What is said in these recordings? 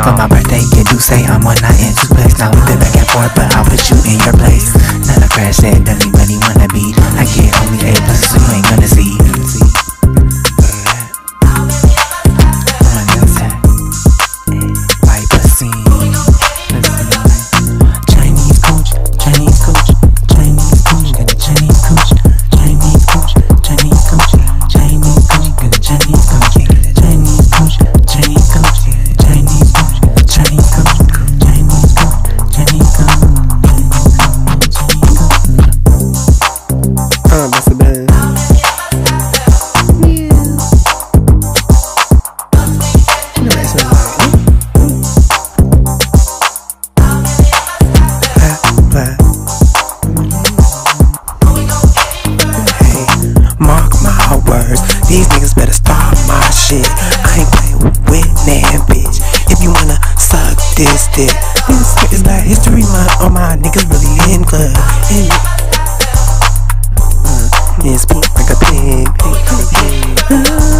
For my birthday, you do say I'm one night in two place. Now we been back and forth, but I'll put you in your place. Not a crash that doesn't really wanna be. I get only A plus, so you ain't gonna see. Words. These niggas better stop my shit. I ain't playing with that bitch. If you wanna suck this dick, this is like history month. All my niggas really in club. Mm, in it's pink like a pig, pink like pig. Where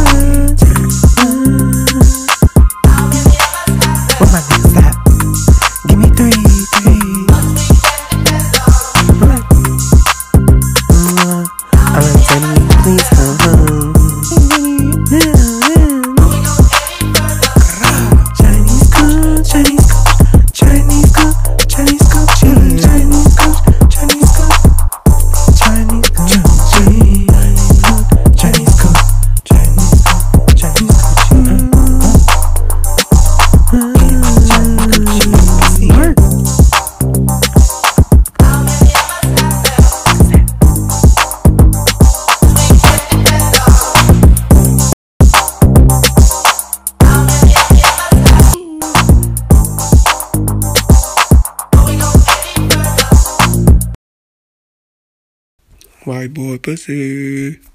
White boy pussy.